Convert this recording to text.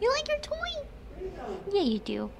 You like your toy? Yeah, you do.